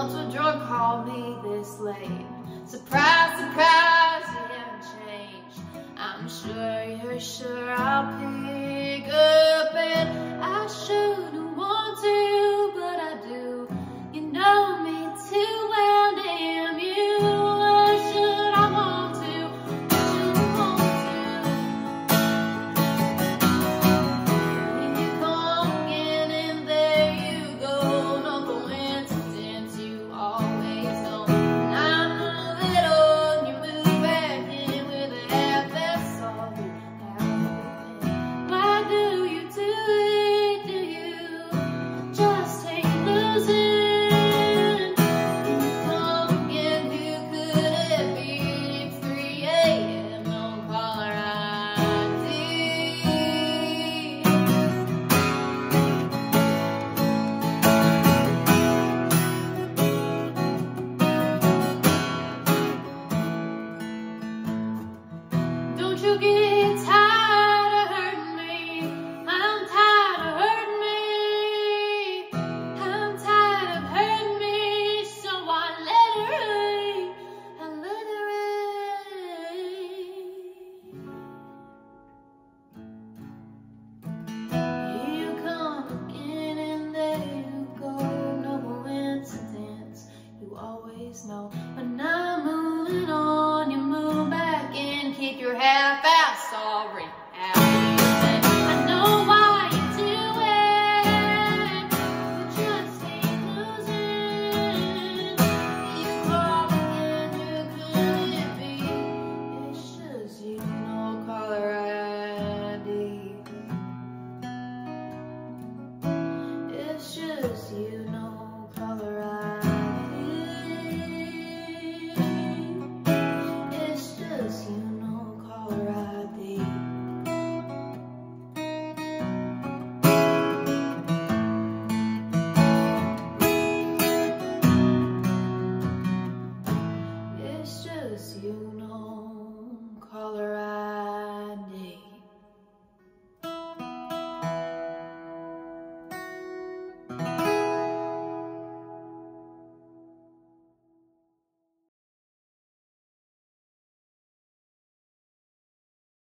guilt or drunk call me this late. Surprise, surprise, you haven't changed. I'm sure you're sure I'll pick up and I shouldn't want to, but I do. You know me too well. please. When I'm moving on, you move back and keep your half